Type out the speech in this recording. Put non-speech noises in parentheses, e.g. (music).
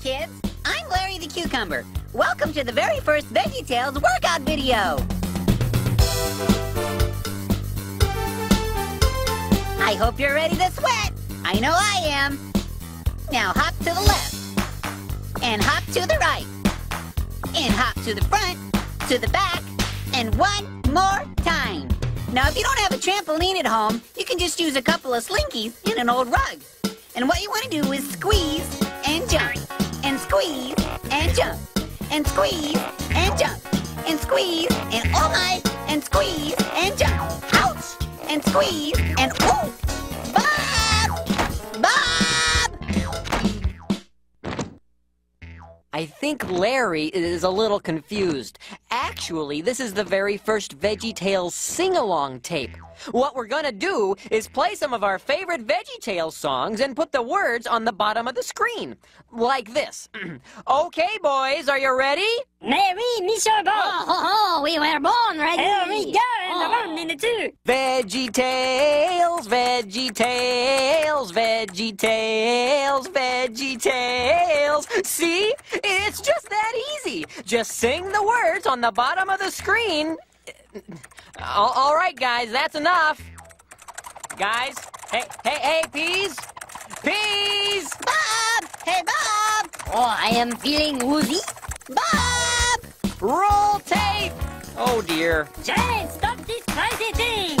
kids. I'm Larry the Cucumber. Welcome to the very first VeggieTales workout video. I hope you're ready to sweat. I know I am. Now hop to the left. And hop to the right. And hop to the front, to the back, and one more time. Now, if you don't have a trampoline at home, you can just use a couple of slinkies and an old rug. And what you want to do is squeeze and jump, squeeze and jump, and squeeze and jump, and squeeze and oh my, and squeeze and jump. Ouch! And squeeze and oh! I think Larry is a little confused. Actually, this is the very first VeggieTales sing-along tape. What we're gonna do is play some of our favorite VeggieTales songs and put the words on the bottom of the screen. Like this. (clears throat) okay, boys, are you ready? Oui, Monsieur Bob. Oh, oh, oh, we were born ready. Here we go in the Oh. one minute two. VeggieTales, VeggieTales, VeggieTales, VeggieTales. See? It's just that easy. Just sing the words on the bottom of the screen. All, all right, guys, that's enough. Guys, hey, hey, hey, peas, peas. Bob! Hey, Bob! Oh, I am feeling woozy. Bob! Roll tape. Oh dear. Giant, stop this crazy thing.